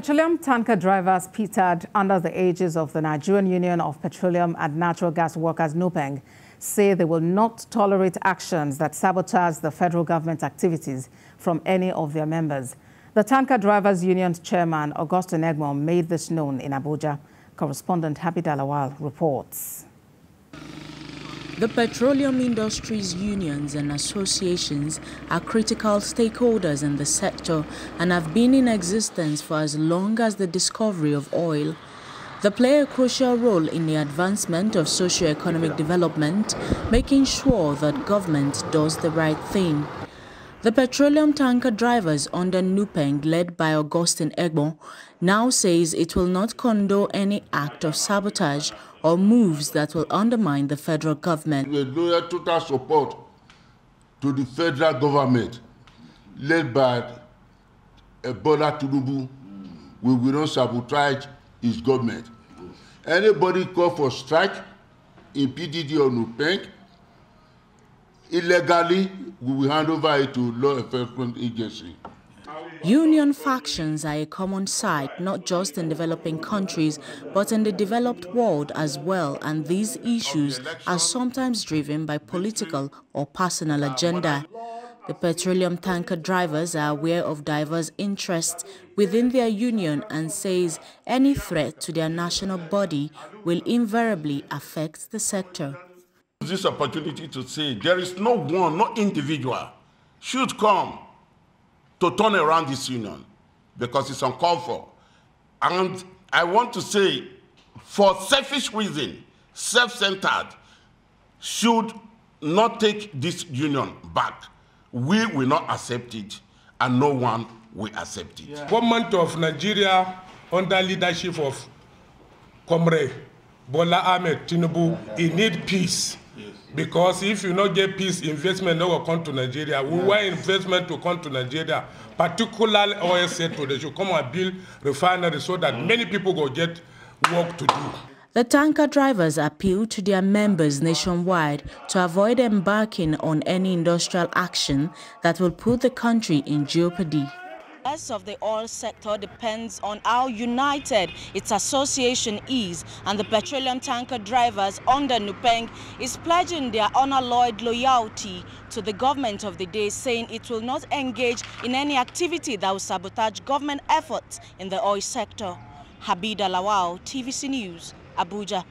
Petroleum tanker drivers PTAD under the aegis of the Nigerian Union of Petroleum and Natural Gas Workers, NUPENG, say they will not tolerate actions that sabotage the federal government activities from any of their members. The Tanker Drivers Union's chairman, Augustine Egbon, made this known in Abuja. Correspondent Habida Lawal reports. The petroleum industries unions and associations are critical stakeholders in the sector and have been in existence for as long as the discovery of oil. They play a crucial role in the advancement of socio-economic development, making sure that government does the right thing. The petroleum tanker drivers under NUPENG, led by Augustine Egbon, now says it will not condone any act of sabotage or moves that will undermine the federal government. We loyal total support to the federal government, led by Ebola Tinubu. We will not sabotage his government. Anybody call for strike in PDD or NUPENG, illegally, we will hand over it to law enforcement agency. Union factions are a common sight not just in developing countries but in the developed world as well and these issues are sometimes driven by political or personal agenda. The petroleum tanker drivers are aware of diverse interests within their union and says any threat to their national body will invariably affect the sector. This opportunity to say there is no one, no individual should come to turn around this union because it's uncalled for. And I want to say, for selfish reason, self-centered, should not take this union back. We will not accept it, and no one will accept it. Yeah. Government of Nigeria, under leadership of Comrade Bola Ahmed Tinubu, he need peace. Because if you not get peace, investment no will come to Nigeria. We want investment to come to Nigeria, particularly oil sector. They should come and build refineries so that many people will get work to do. The tanker drivers appeal to their members nationwide to avoid embarking on any industrial action that will put the country in jeopardy success of the oil sector depends on how united its association is and the petroleum tanker drivers under Nupeng is pledging their unalloyed loyalty to the government of the day saying it will not engage in any activity that will sabotage government efforts in the oil sector. Habida Lawal, TVC News, Abuja.